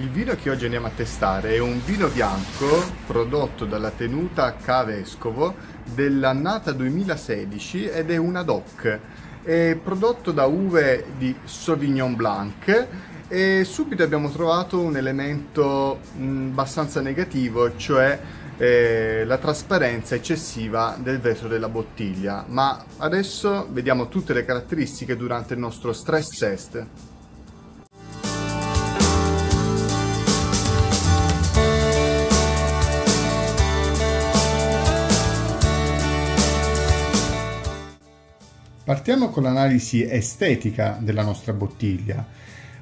Il vino che oggi andiamo a testare è un vino bianco prodotto dalla tenuta Ca Vescovo dell'annata 2016 ed è una DOC. È prodotto da uve di Sauvignon Blanc e subito abbiamo trovato un elemento mh, abbastanza negativo, cioè eh, la trasparenza eccessiva del vetro della bottiglia. Ma adesso vediamo tutte le caratteristiche durante il nostro stress test. Partiamo con l'analisi estetica della nostra bottiglia,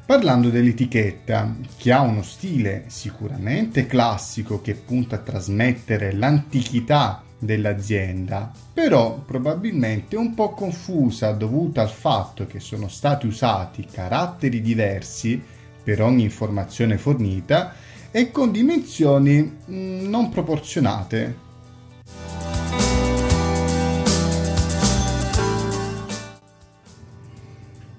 parlando dell'etichetta che ha uno stile sicuramente classico che punta a trasmettere l'antichità dell'azienda, però probabilmente un po' confusa dovuta al fatto che sono stati usati caratteri diversi per ogni informazione fornita e con dimensioni mm, non proporzionate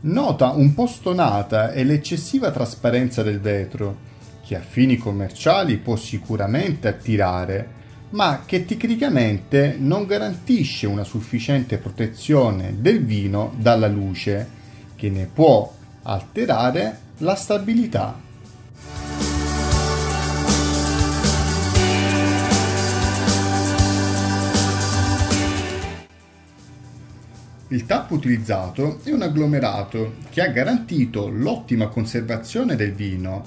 Nota un po' stonata è l'eccessiva trasparenza del vetro, che a fini commerciali può sicuramente attirare, ma che tecnicamente non garantisce una sufficiente protezione del vino dalla luce, che ne può alterare la stabilità. Il tappo utilizzato è un agglomerato che ha garantito l'ottima conservazione del vino.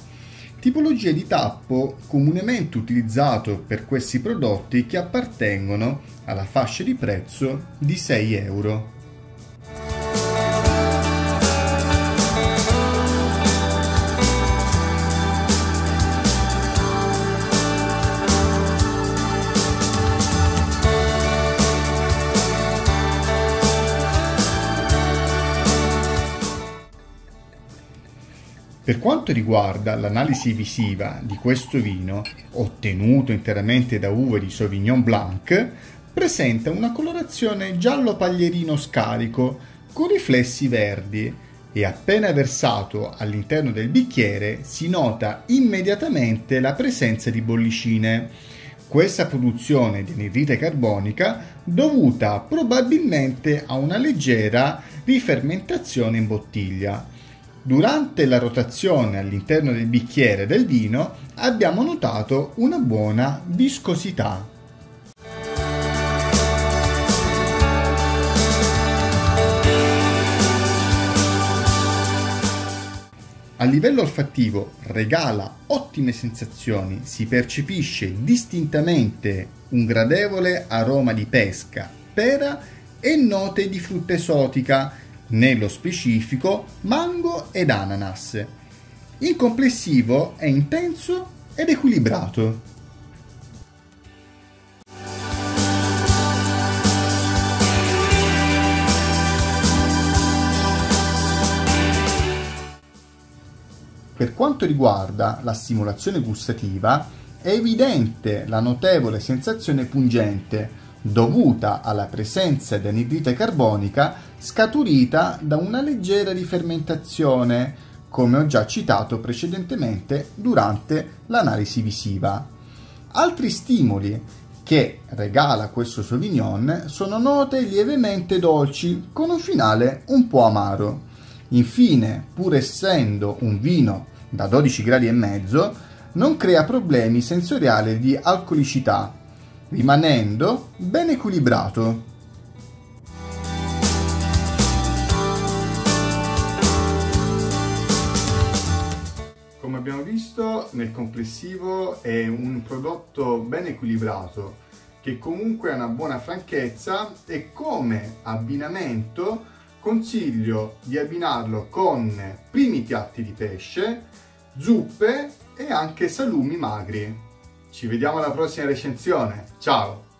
Tipologia di tappo comunemente utilizzato per questi prodotti che appartengono alla fascia di prezzo di 6 euro. Per quanto riguarda l'analisi visiva di questo vino, ottenuto interamente da uve di Sauvignon Blanc, presenta una colorazione giallo paglierino scarico con riflessi verdi e appena versato all'interno del bicchiere si nota immediatamente la presenza di bollicine. Questa produzione di anidride carbonica dovuta probabilmente a una leggera rifermentazione in bottiglia. Durante la rotazione all'interno del bicchiere del vino abbiamo notato una buona viscosità. A livello olfattivo regala ottime sensazioni, si percepisce distintamente un gradevole aroma di pesca, pera e note di frutta esotica nello specifico mango ed ananas. In complessivo è intenso ed equilibrato. Per quanto riguarda la stimolazione gustativa, è evidente la notevole sensazione pungente dovuta alla presenza di anidride carbonica scaturita da una leggera rifermentazione, come ho già citato precedentemente durante l'analisi visiva. Altri stimoli che regala questo Sauvignon sono note lievemente dolci con un finale un po' amaro. Infine, pur essendo un vino da 12 gradi e mezzo, non crea problemi sensoriali di alcolicità rimanendo ben equilibrato. Come abbiamo visto nel complessivo è un prodotto ben equilibrato che comunque ha una buona franchezza e come abbinamento consiglio di abbinarlo con primi piatti di pesce, zuppe e anche salumi magri. Ci vediamo alla prossima recensione. Ciao!